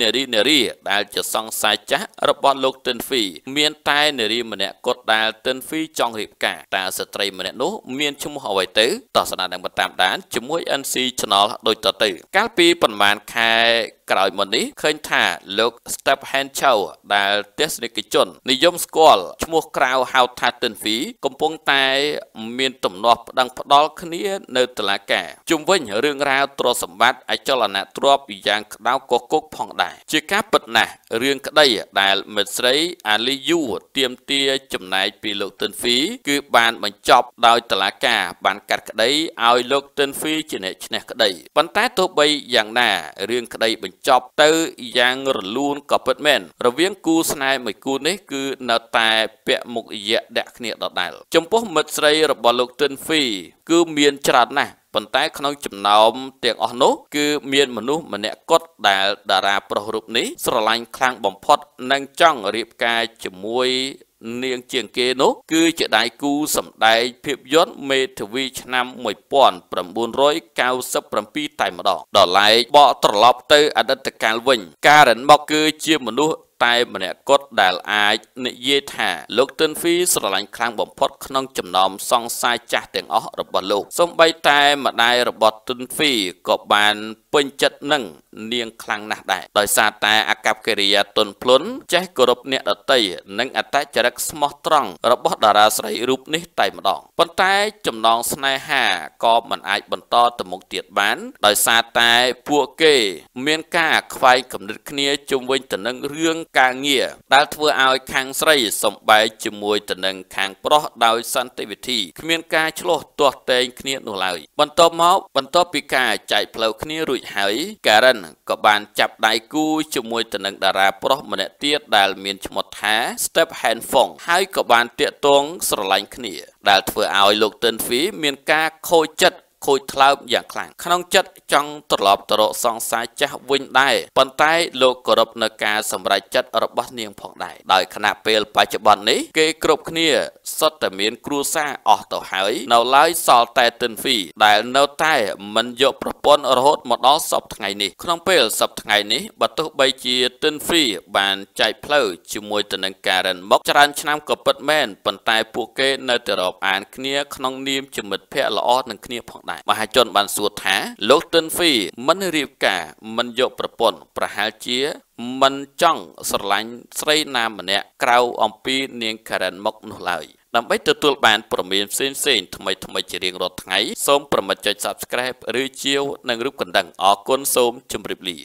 នារីនារីដែលជាសង្សារចាស់របស់លោកទិនហ្វីមានតែនារីម្នាក់គត់ដែលទិនហ្វីចង់រៀបការតើស្ត្រីម្នាក់នោះមានឈ្មោះអ្វីទៅតោះស្នាដៃបន្តតាមដានជាមួយ NC Channel ដូចតទៅ កាលពីប្រហែលខែ ក្រោយមកនេះឃើញថាលោក Step Hand Chow ដែលទស្សនិកជននិយមស្គាល់ឈ្មោះក្រៅហៅថាទិនហ្វីកំពុងតែមានទំនាស់ប្តឹងផ្ដាល់គ្នានៅតុលាការជុំវិញរឿងរ៉ាវទ្រព្យសម្បត្តិអចលនទ្រព្យយ៉ាងក្តៅកគុកផងដែរជាការពិតណាស់រឿងក្តីដែលមិត្តស្រីអាលីយូទៀមទាចំណែកពីលោកទិនហ្វីគឺបានបញ្ចប់ដោយតុលាការបានកាត់ក្តីឲ្យលោកទិនហ្វីជាអ្នកឈ្នះក្តីប៉ុន្តែទោះបីយ៉ាងណារឿងក្តីបញ្ចប់ទៅយ៉ាងរលូនក៏ពិតមែនរវាងគូស្នេហ៍មួយគូនេះគឺនៅតែពាក់មុខយៈដាក់គ្នាដដែលចំពោះមិត្តស្រីរបស់លោកទិនហ្វីគឺមានច្រើនណាស់ប៉ុន្តែក្នុងចំណោមទាំងអស់នោះគឺមានមនុស្សម្នាក់គត់ដែលតារាប្រុសរូបនេះស្រឡាញ់ខ្លាំងបំផុតនិងចង់រៀបការជាមួយ នាងជាងគេនោះគឺជាដៃគូសម្ដែងភាពយន្តមេធាវីឆ្នាំ1997តែម្ដងដល់ឡែកបកត្រឡប់ទៅអតីតកាលវិញ ការរ៉ិនមកគឺជាមនុស្សតែម្នាក់គត់ដែលអាចនិយាយថាលោកទិនហ្វីស្រឡាញ់ខ្លាំងបំផុតក្នុងចំណោមសង្សារចាស់ទាំងអស់របស់លោកសូម្បីតែម្ដាយរបស់ទិនហ្វីក៏បាន ពេញចិត្តនឹងនាងខ្លាំងណាស់ដែរដោយសារតែអកប្បកិរិយាទន់ភ្លន់ចេះគោរពអ្នកដតីនិងអត្តចរិតស្មោះត្រង់របស់តារាស្រីរូបនេះតែម្ដងប៉ុន្តែចំណងស្នេហាក៏មិនអាចបន្តទៅមុខទៀតបាន ដោយសារតែពួកគេមានការខ្វែងគំនិតគ្នាជុំវិញទៅនឹងរឿងការងារដែលធ្វើឲ្យខាងស្រីសំបែកជាមួយទៅនឹងខាងប្រុសដោយសន្តិវិធីគ្មានការឆ្លោះទាស់តែងគ្នានោះឡើយបន្ទាប់មកបន្ទាប់ពីការចែកផ្លូវគ្នារួចហើយការ៉ិនក៏បានចាប់ដៃគូជាមួយទៅនឹងតារាប្រុសម្នាក់ទៀតដែលមានឈ្មោះថា Step Hand Fong ហើយក៏បានតាកតងស្រឡាញ់គ្នា ដែលធ្វើឲ្យលោកទិនហ្វីមានការខូចចិត្ត ខូចថ្លើមយ៉ាងខ្លាំងក្នុងចិត្តចង់ត្រឡប់ទៅរកសង្សារចាស់វិញដែរប៉ុន្តែលោកគោរពនៅការសម្រេចចិត្តរបស់នាងផងដែរដោយខណៈពេលបច្ចុប្បន្ននេះគេគ្រប់គ្នាសុទ្ធតែមានគ្រួសារអស់ទៅហើយនៅឡើយសល់តែទិនហ្វីដែលនៅតែមិនយកប្រពន្ធរហូតមកដល់សពថ្ងៃនេះក្នុងពេលសពថ្ងៃនេះបើទោះបីជាទិនហ្វីបានចែកផ្លូវជាមួយទៅនឹងការ៉ិនមកច្រើនឆ្នាំក៏ពិតមែនប៉ុន្តែពួកគេនៅតែរាប់អានគ្នាក្នុងនាមជាមិត្តភ័ក្តិល្អនឹងគ្នាផងដែរមហាជនបានសួរថាលោកទិនហ្វីមិនរៀបការមិនយកប្រពន្ធប្រហែលជាមិនចង់ស្រឡាញ់ស្រីណាម្នាក់ក្រៅអំពីនាងការ៉ិនមុកនោះឡើយដើម្បីទទួលបានព័ត៌មានផ្សេងផ្សេងថ្មីថ្មីជារៀងរាល់ថ្ងៃសូមប្រមចុច Subscribe ឬជាវនឹងរូបកណ្ដឹងអរគុណសូមជម្រាបលា